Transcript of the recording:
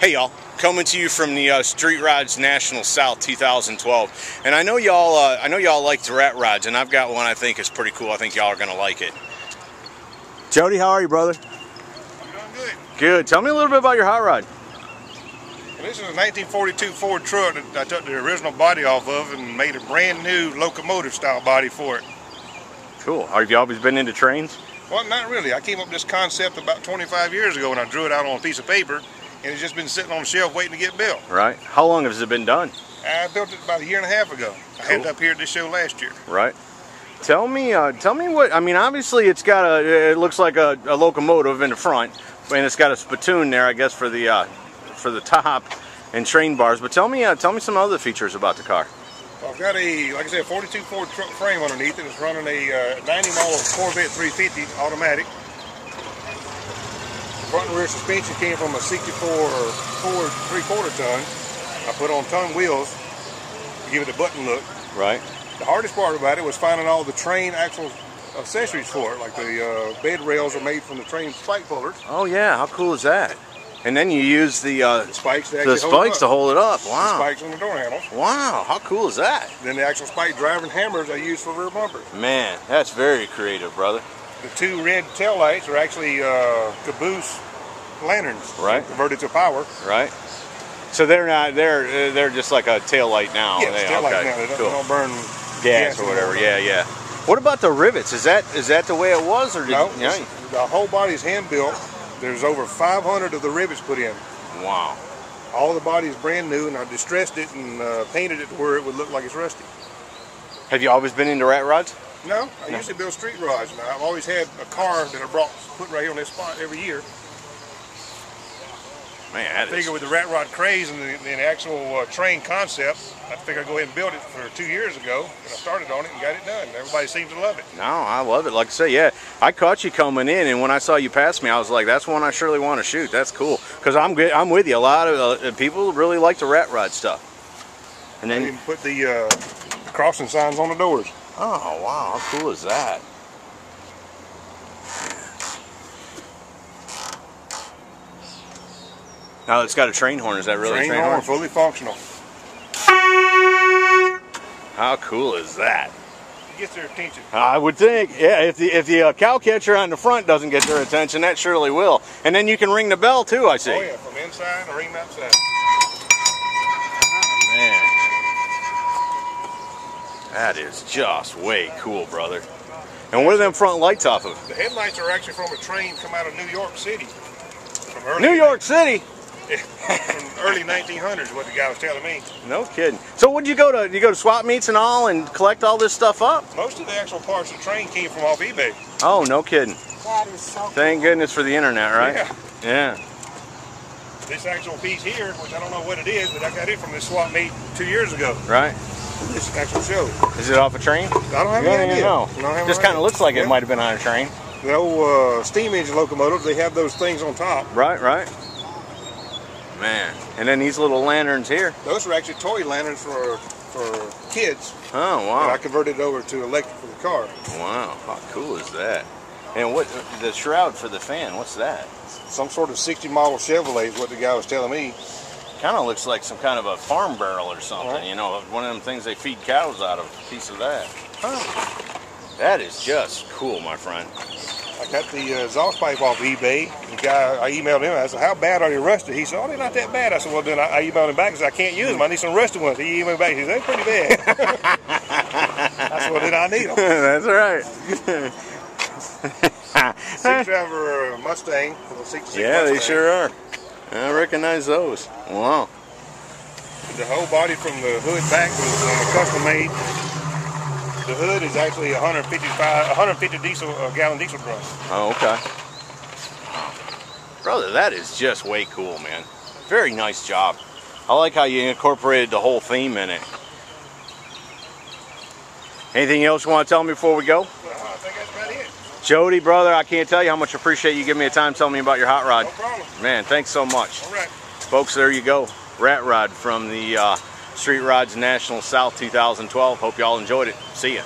Hey y'all, coming to you from the uh, Street Rod Nationals South 2012, and I know y'all, uh, I know y'all like the rat rods, and I've got one I think is pretty cool. I think y'all are gonna like it. Jody, how are you, brother? I'm doing good. Good. Tell me a little bit about your hot rod. Well, this is a 1942 Ford truck that I took the original body off of and made a brand new locomotive style body for it. Cool. Have you always been into trains? Well, not really. I came up with this concept about 25 years ago when I drew it out on a piece of paper, and it's just been sitting on the shelf waiting to get built. Right. How long has it been done? I built it about a year and a half ago. I had it up here at this show last year. Right. Tell me, uh, tell me what. I mean, obviously, it's got a. It looks like a, a locomotive in the front, and it's got a spittoon there, I guess, for the uh, for the top and train bars. But tell me, uh, tell me some other features about the car. Well, I've got a, like I said, 42 Ford truck frame underneath it. It's running a uh, 90 model Corvette 350 automatic. Front and rear suspension came from a 64 Ford three-quarter ton. I put on ton wheels to give it a button look. Right. The hardest part about it was finding all the train axle accessories for it, like the uh, bed rails are made from the train spike pullers. Oh yeah, how cool is that? And then you use the uh, The spikes to the hold spikes up. to hold it up. The Wow. spikes on the door handles. Wow, how cool is that? Then the actual spike driving hammers I use for rear bumpers. Man, that's very creative, brother. The two red tail lights are actually uh, caboose lanterns, Right. Converted to power. Right. So they're not. They're uh, they're just like a tail light now. Yeah, They- tail okay, now. They don't, cool. they don't burn gas or whatever. Yeah, yeah. What about the rivets? Is that is that the way it was, or did No, yeah? the whole body's hand built. There's over 500 of the rivets put in. Wow. All the body is brand new, and I distressed it and uh, painted it to where it would look like it's rusty. Have you always been into rat rods? No, I usually build street rods. Now I've always had a car that I brought put right here on this spot every year. Man, I is, figure with the rat rod craze and the, the actual uh, train concept, I figured I'd go ahead and build it for two years ago, and I started on it and got it done. Everybody seems to love it. no, I love it. Like I say, yeah, I caught you coming in, and when I saw you pass me, I was like, that's one I surely want to shoot. That's cool because I'm good. I'm with you. A lot of uh, people really like the rat rod stuff. And then, put the uh, crossing signs on the doors. Oh wow, how cool is that? Now it's got a train horn. Is that really train a train horn, horn? fully functional. How cool is that? It gets their attention. I would think, yeah. If the if the uh, cow catcher on the front doesn't get their attention, that surely will. And then you can ring the bell too. I see. Oh yeah, from inside or even outside. Man, that is just way cool, brother. And what are them front lights off of? The headlights are actually from a train come out of New York City. From early, New York City. from early 1900s, what the guy was telling me. No kidding. So would you go to you go to swap meets and all and collect all this stuff up? Most of the actual parts of the train came from off eBay. Oh, no kidding. That is so Thank goodness for the internet, right? Yeah. Yeah. This actual piece here, which I don't know what it is, but I got it from this swap meet two years ago. Right. This actual show. Is it off a train? I don't have You any don't idea. even know. I Just kind of looks like it might have been on a train. The old uh, steam engine locomotives, they have those things on top. Right, right. Man. And then these little lanterns here. Those are actually toy lanterns for for kids. Oh, And wow. I converted it over to electric for the car. Wow. How cool is that? And what the shroud for the fan? What's that? Some sort of 60 model Chevrolet is what the guy was telling me. Kind of looks like some kind of a farm barrel or something. Right. You know, one of them things they feed cows out of. A piece of that. Huh. That is just cool, my friend. I got the uh, exhaust pipe off eBay. The guy, I emailed him. I said, "How bad are they rusted?" He said, "Oh, they're not that bad." I said, "Well, then I, I emailed him back and said I can't use them. I need some rusted ones." He emailed me back. He said, "They're pretty bad." I said, "Well, then I need them." That's right. Six driver uh, Mustang, 66 yeah, they sure are. I recognize those. Wow. The whole body from the hood back was uh, custom made. The hood is actually 155, 150 diesel uh, gallon diesel drum. Oh, okay. Brother, that is just way cool, man. Very nice job. I like how you incorporated the whole theme in it. Anything else you want to tell me before we go? Well, I think that's about it. Jody, brother, I can't tell you how much I appreciate you giving me a time telling me about your hot rod. No problem. Man, thanks so much. All right. Folks, there you go. Rat Rod from the uh, Street Rod Nationals South 2012. Hope y'all enjoyed it. See ya.